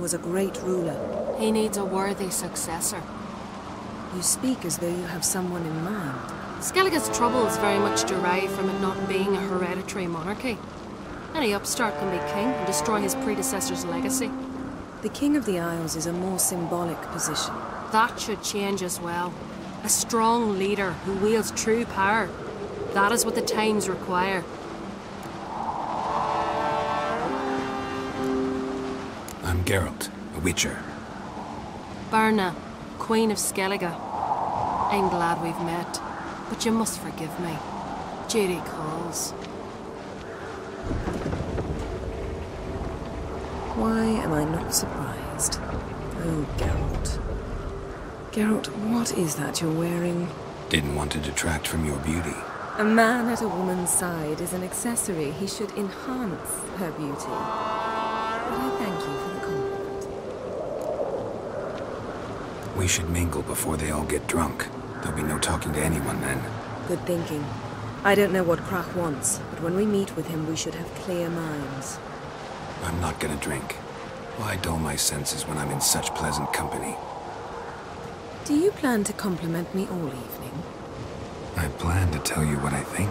was a great ruler. He needs a worthy successor. You speak as though you have someone in mind. Skellige's troubles very much derive from it not being a hereditary monarchy. Any upstart can be king and destroy his predecessor's legacy. The King of the Isles is a more symbolic position. That should change as well. A strong leader who wields true power. That is what the times require. Geralt, a Witcher. Birna, Queen of Skellige. I'm glad we've met, but you must forgive me. Duty calls. Why am I not surprised? Oh, Geralt. Geralt, what is that you're wearing? Didn't want to detract from your beauty. A man at a woman's side is an accessory. He should enhance her beauty. But I thank you for the compliment. We should mingle before they all get drunk. There'll be no talking to anyone then. Good thinking. I don't know what Crach wants, but when we meet with him, we should have clear minds. I'm not gonna drink. Why dull my senses when I'm in such pleasant company? Do you plan to compliment me all evening? I plan to tell you what I think.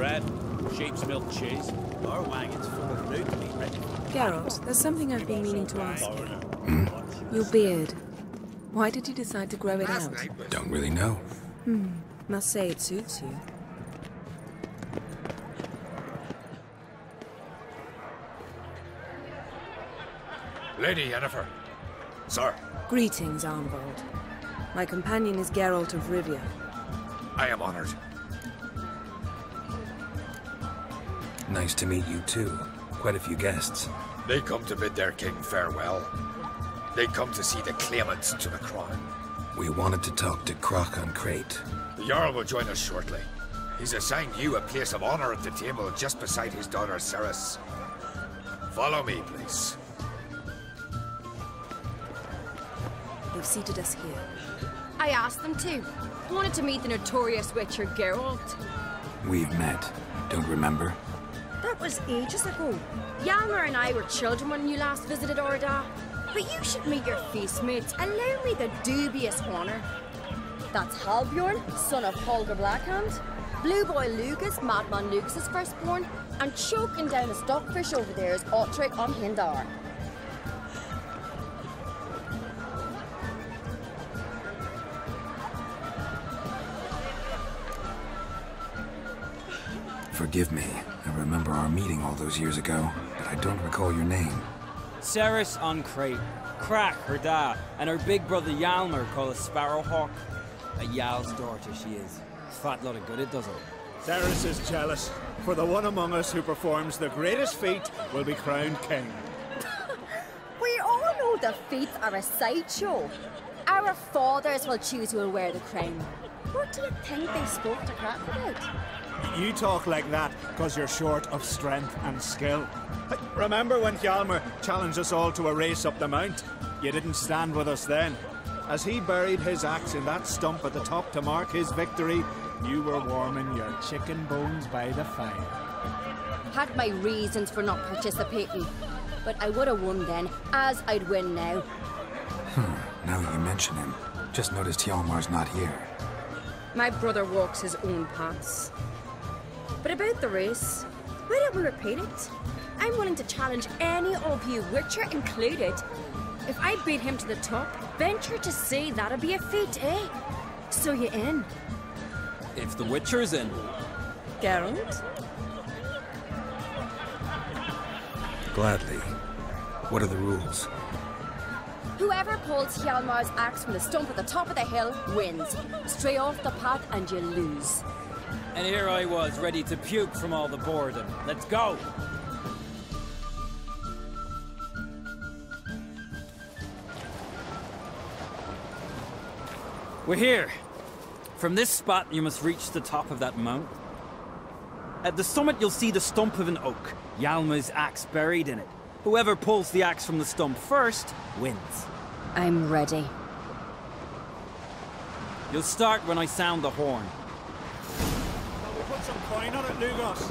Bread, sheep's milk cheese. Our wagon's full of loot to be ready. Geralt, there's something I've been meaning to ask you. Hmm? Your beard. Why did you decide to grow it out? Don't really know. Hmm. Must say it suits you. Lady Yennefer. Sir, Greetings, Arnvald. My companion is Geralt of Rivia. I am honored. Nice to meet you too. Quite a few guests. They come to bid their king farewell. They come to see the claimants to the crown. We wanted to talk to Crach an Craite. The Jarl will join us shortly. He's assigned you a place of honor at the table just beside his daughter Cerys. Follow me, please. They've seated us here. I asked them to. Wanted to meet the notorious Witcher Geralt. We've met. Don't remember? That was ages ago. Hjalmar and I were children when you last visited Orda. But you should meet your face mates. Allow me the dubious honour. That's Halbjorn, son of Holger Blackhand. Blue Boy Lugos, Madman Lugos's firstborn. And choking down a stockfish over there is Otric on Hindar. Forgive me. I remember our meeting all those years ago, but I don't recall your name. Cerys an Craite, Crach, her dad, and her big brother Hjalmar call a Sparrowhawk. A jarl's daughter she is. Fat lot of good it does her. Cerys is jealous, for the one among us who performs the greatest feat will be crowned king. We all know the feats are a sideshow. Our fathers will choose who will wear the crown. What do you think they spoke to Crach about? You talk like that because you're short of strength and skill. Remember when Hjalmar challenged us all to a race up the mount? You didn't stand with us then. As he buried his axe in that stump at the top to mark his victory, you were warming your chicken bones by the fire. Had my reasons for not participating. But I would have won then, as I'd win now. Hmm, now you mention him. Just noticed Hjalmar's not here. My brother walks his own paths. But about the race, why don't we repeat it? I'm willing to challenge any of you, Witcher included. If I beat him to the top, venture to say that'll be a feat, eh? So you're in? If the Witcher's in. Geralt? Gladly. What are the rules? Whoever pulls Hjalmar's axe from the stump at the top of the hill wins. Stray off the path and you lose. And here I was, ready to puke from all the boredom. Let's go! We're here. From this spot, you must reach the top of that mount. At the summit, you'll see the stump of an oak, Hjalmar's axe buried in it. Whoever pulls the axe from the stump first wins. I'm ready. You'll start when I sound the horn. Some coin on it, Lugos?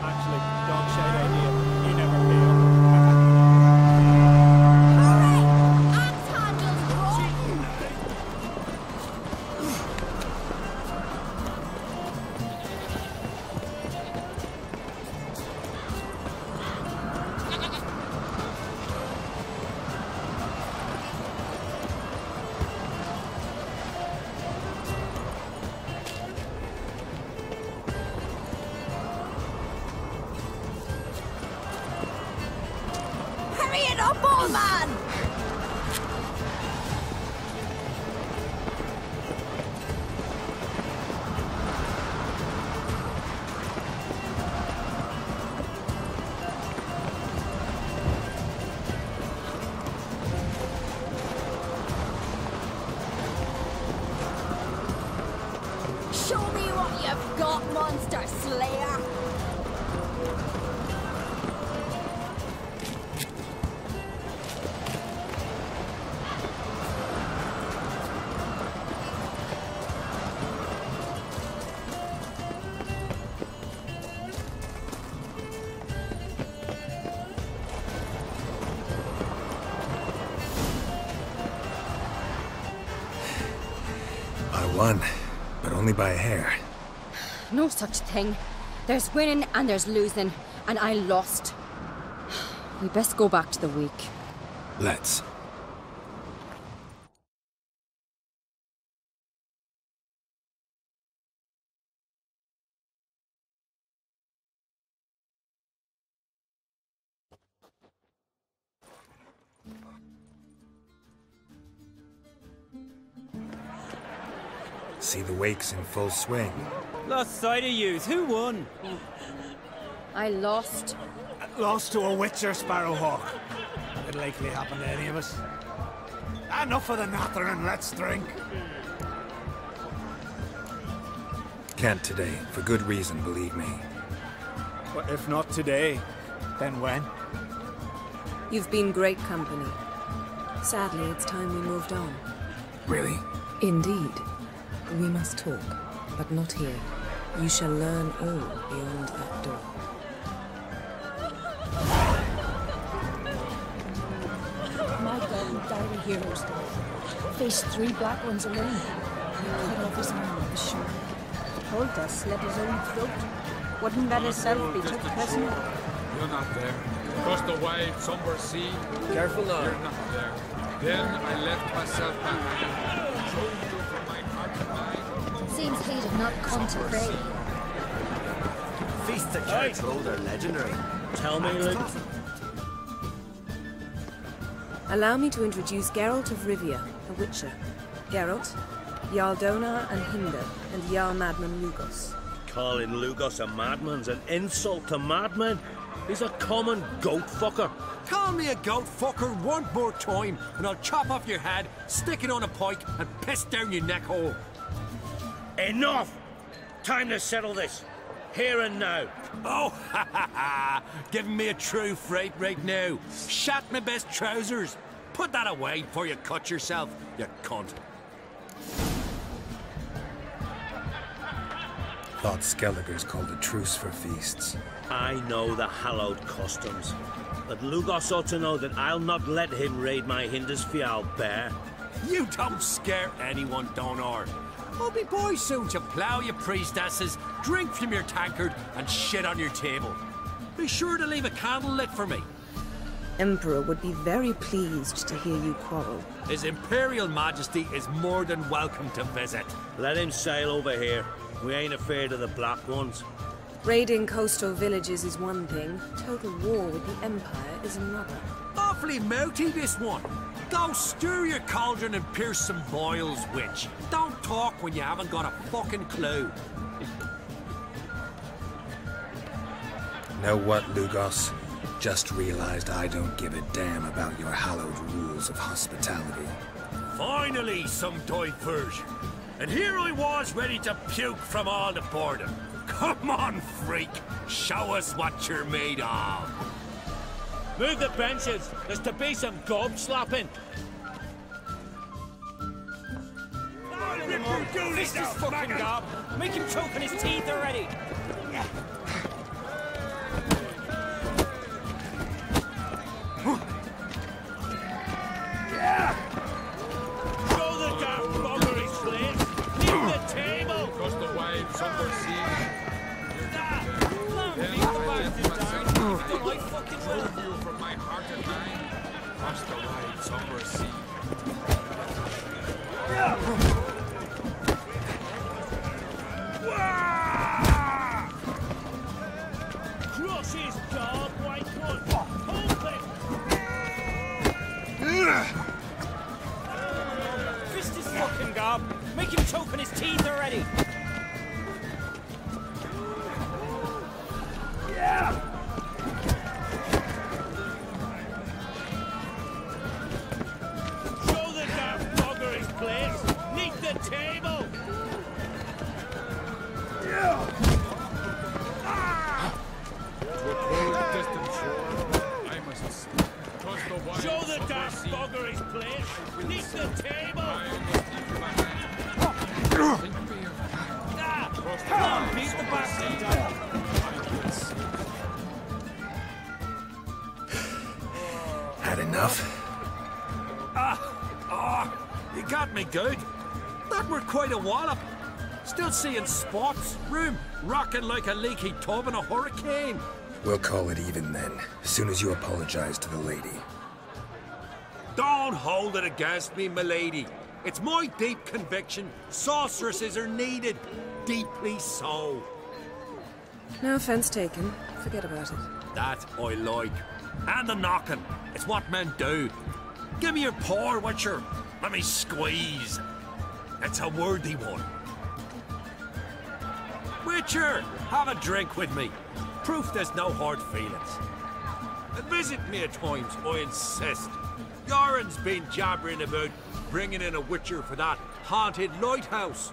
Actually, dog shite idea. Won, but only by a hair. No such thing. There's winning and there's losing, and I lost. We best go back to the week. Let's. See the wakes in full swing. Lost sight of yous. Who won? I lost. Lost to a Witcher Sparrowhawk. Could likely happen to any of us. Enough of the nattering, let's drink. Can't today, for good reason, believe me. But if not today, then when? You've been great company. Sadly, it's time we moved on. Really? Indeed. We must talk, but not here. You shall learn all beyond that door. My God, we died a hero's death. Faced three black ones alone. He cut off his arm at the shore. Told us slit his own throat. Wouldn't let himself be took prisoner. You're not there. Across the wide, somber sea. Careful now. You're not there. Then I left myself behind. Seems he did not come to pray. Feasts at Church Road are legendary. Tell me, Luke. Allow me to introduce Geralt of Rivia, a Witcher. Geralt, Jarl Donar and Hinder, and Jarl Madman Lugos. Calling Lugos a madman's an insult to madmen. He's a common goat fucker. Call me a goat fucker one more time, and I'll chop off your head, stick it on a pike, and piss down your neck hole. Enough! Time to settle this. Here and now. Oh, ha ha ha! Giving me a true fright right now. Shat my best trousers. Put that away before you cut yourself, you cunt. Thought Skelliger's called a truce for feasts. I know the hallowed customs. But Lugos ought to know that I'll not let him raid my Hindarsfjall bear. You don't scare anyone, Donar. I'll be boy soon to plough your priestesses, drink from your tankard, and shit on your table. Be sure to leave a candle lit for me. Emperor would be very pleased to hear you quarrel. His Imperial Majesty is more than welcome to visit. Let him sail over here. We ain't afraid of the black ones. Raiding coastal villages is one thing, total war with the Empire is another. Awfully mouty, this one. Go stir your cauldron and pierce some boils, witch. Don't talk when you haven't got a fucking clue. Know what, Lugos? Just realized I don't give a damn about your hallowed rules of hospitality. Finally, some diversion. And here I was ready to puke from all the boredom. Come on, freak. Show us what you're made of. Move the benches. There's to be some gob slapping. Fist his fucking gob. Make him choke on his teeth already. Across the wide somber sea. Show the daft bugger his place. Leave the table. I must leave my hand. Think me of Ah, across Come on, beat the bastard sea. down. I will sail. Had enough? Ah, you got me good. That were quite a wallop. Still seeing spots, room rocking like a leaky tub in a hurricane. We'll call it even then, as soon as you apologize to the lady. Don't hold it against me, milady. It's my deep conviction sorceresses are needed. Deeply so. No offense taken. Forget about it. That I like. And the knocking. It's what men do. Give me your paw, Witcher. Let me squeeze. It's a worthy one. Witcher, have a drink with me. Proof there's no hard feelings. Visit me at times, I insist. Yoren's been jabbering about bringing in a Witcher for that haunted lighthouse.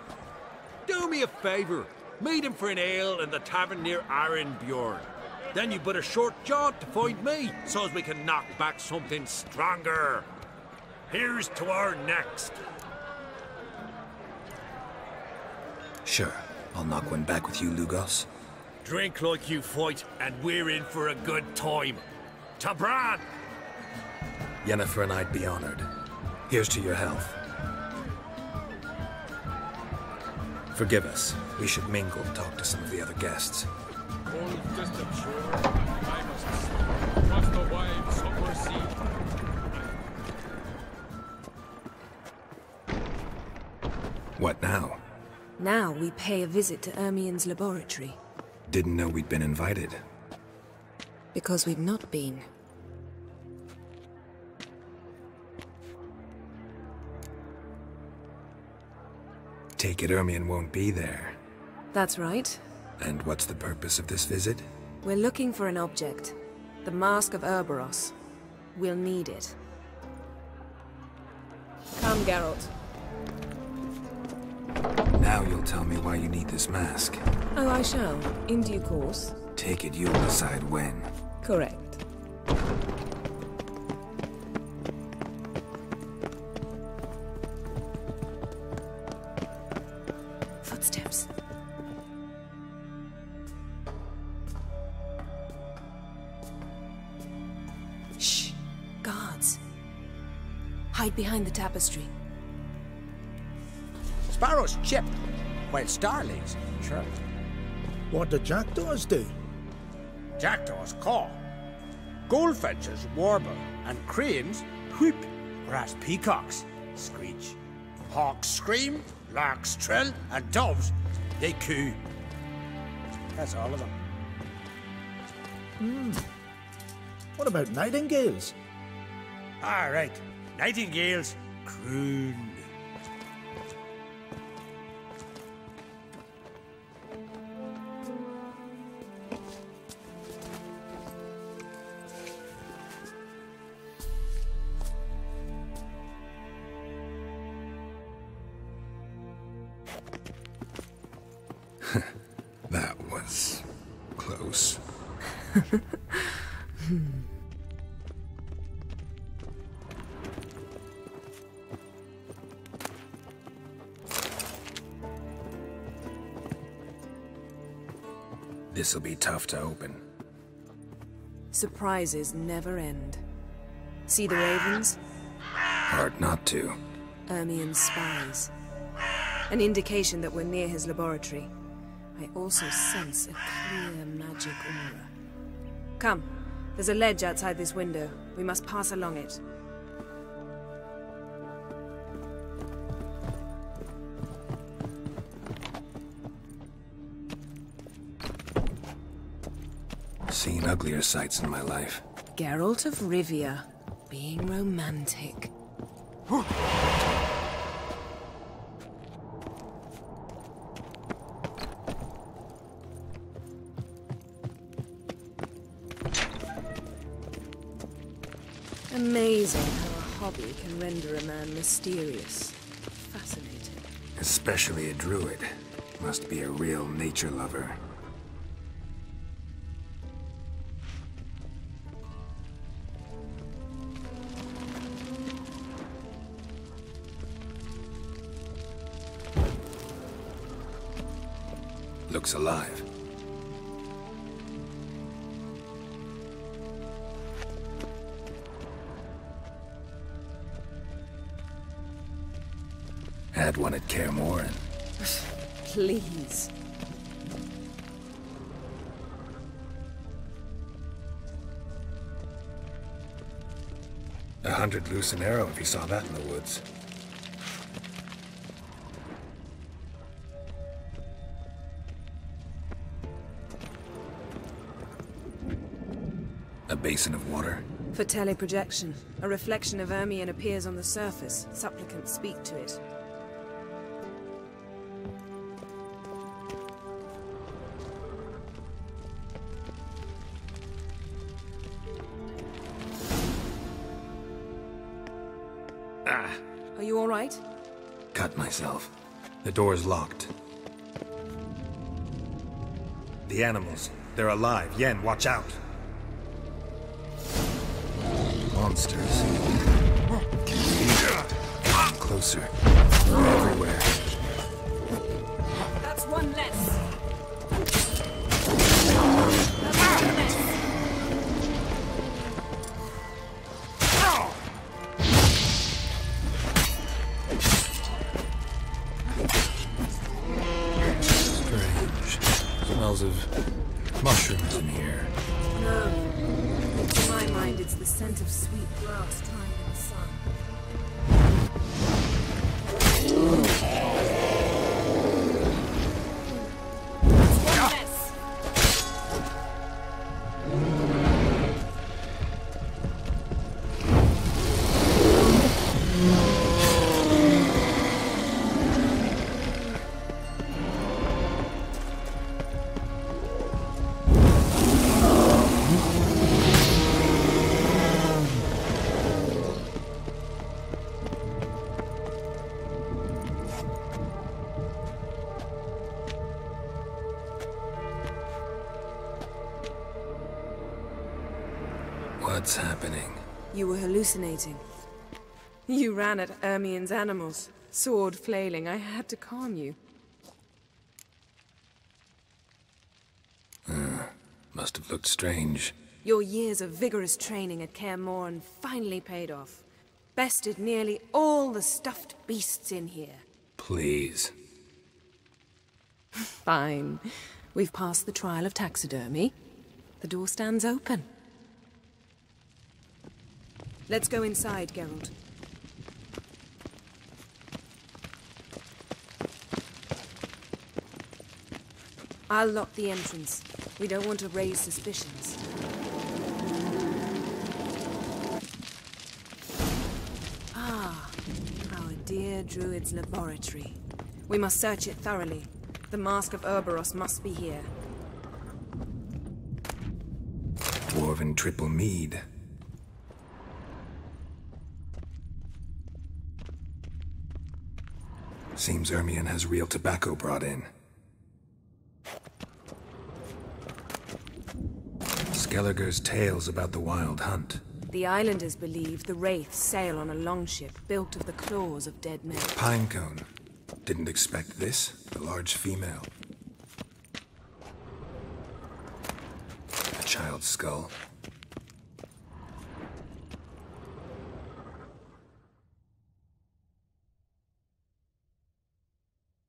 Do me a favour. Meet him for an ale in the tavern near Arinbjorn. Then you put a short jaunt to find me, so as we can knock back something stronger. Here's to our next. Sure, I'll knock one back with you, Lugos. Drink like you fight, and we're in for a good time. Tabran! Yennefer and I'd be honored. Here's to your health. Forgive us. We should mingle and talk to some of the other guests. Cold, distant shore, I must sail. The wide somber sea. What now? Now we pay a visit to Ermion's laboratory. Didn't know we'd been invited. Because we've not been. Take it Ermion won't be there. That's right. And what's the purpose of this visit? We're looking for an object. The Mask of Uroboros. We'll need it. Come, Geralt. Now you'll tell me why you need this mask. Oh, I shall. In due course. Take it you'll decide when. Correct. Behind the tapestry. Sparrows chip, while starlings chirp. What do jackdaws do? Jackdaws caw. Goldfinches warble, and cranes whoop, whereas peacocks screech. Hawks scream, larks trill, and doves, they coo. That's all of them. Hmm. What about nightingales? All right, nightingales croon. This'll be tough to open. Surprises never end. See the ravens? Hard not to. Ermion's spies. An indication that we're near his laboratory. I also sense a clear magic aura. Come, there's a ledge outside this window. We must pass along it. Uglier sights in my life. Geralt of Rivia, being romantic. Amazing how a hobby can render a man mysterious. Fascinating. Especially a druid. Must be a real nature lover. Alive. Had one at Kaer Morhen. Please. A hundred loose an arrow if you saw that in the woods. Basin of water. For teleprojection, a reflection of Ermion appears on the surface. Supplicants speak to it. Ah, Are you all right? cut myself. The door's locked. The animals. They're alive. Yen, watch out. Monsters. Come closer. They're everywhere. That's one less. You were hallucinating. You ran at Ermion's animals, sword flailing. I had to calm you. Ah, must have looked strange. Your years of vigorous training at Kaer Morhen finally paid off. Bested nearly all the stuffed beasts in here. Please. Fine. We've passed the trial of taxidermy. The door stands open. Let's go inside, Geralt. I'll lock the entrance. We don't want to raise suspicions. Ah, our dear druid's laboratory. We must search it thoroughly. The Mask of Uroboros must be here. Dwarven triple mead. Seems Ermion has real tobacco brought in. Skelliger's tales about the wild hunt. The islanders believe the wraiths sail on a longship built of the claws of dead men. Pinecone. Didn't expect this. the large female. A child's skull.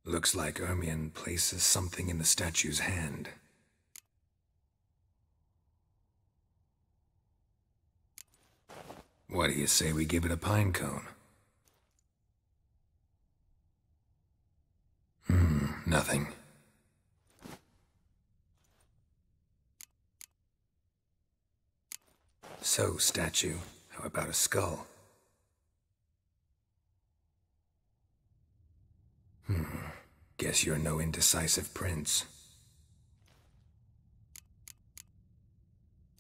Looks like Ermion places something in the statue's hand. What do you say we give it a pine cone? Hmm, nothing. So, statue, how about a skull? Hmm, guess you're no indecisive prince.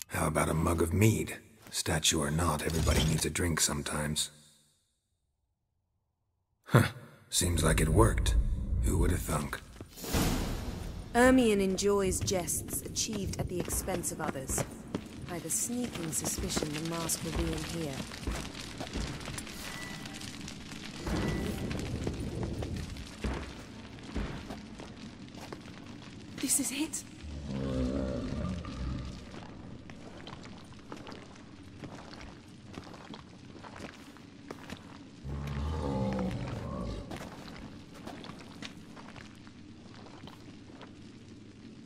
How about a mug of mead? Statue or not, everybody needs a drink sometimes. Huh, seems like it worked. Who would have thunk? Ermion enjoys jests achieved at the expense of others. I have a sneaking suspicion the mask will be in here. This is it.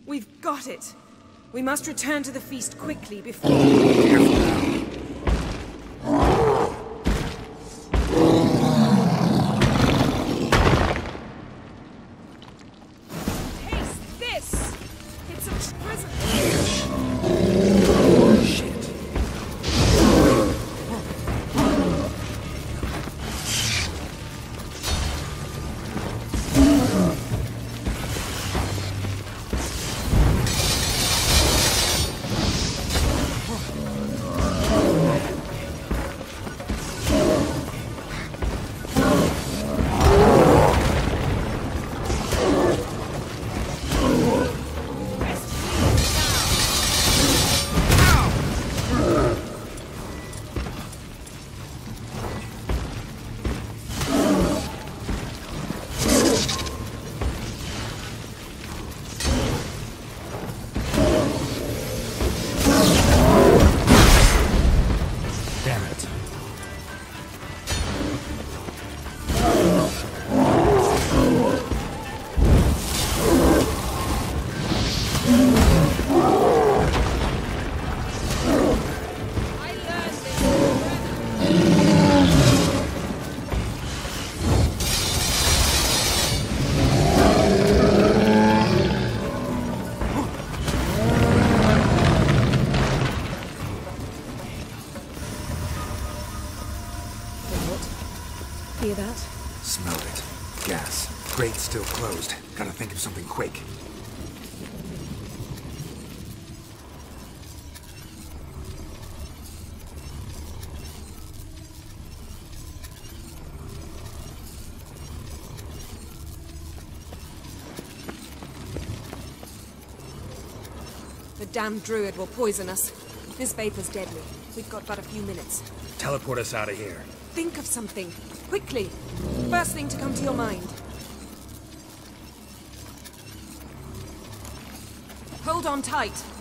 We've got it! We must return to the feast quickly before... closed. Gotta think of something quick. The damned druid will poison us. This vapor's deadly. We've got but a few minutes. Teleport us out of here. Think of something. Quickly. First thing to come to your mind. Hold on tight.